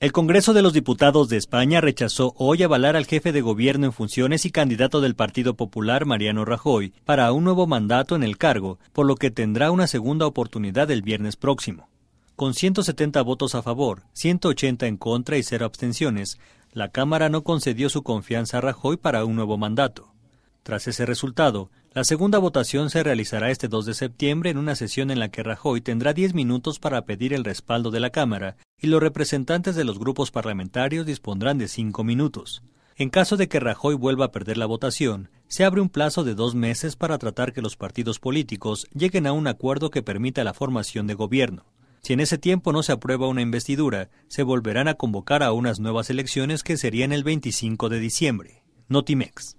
El Congreso de los Diputados de España rechazó hoy avalar al jefe de gobierno en funciones y candidato del Partido Popular, Mariano Rajoy, para un nuevo mandato en el cargo, por lo que tendrá una segunda oportunidad el viernes próximo. Con 170 votos a favor, 180 en contra y cero abstenciones, la Cámara no concedió su confianza a Rajoy para un nuevo mandato. Tras ese resultado, la segunda votación se realizará este 2 de septiembre en una sesión en la que Rajoy tendrá 10 minutos para pedir el respaldo de la Cámara y los representantes de los grupos parlamentarios dispondrán de 5 minutos. En caso de que Rajoy vuelva a perder la votación, se abre un plazo de dos meses para tratar que los partidos políticos lleguen a un acuerdo que permita la formación de gobierno. Si en ese tiempo no se aprueba una investidura, se volverán a convocar a unas nuevas elecciones que serían el 25 de diciembre. Notimex.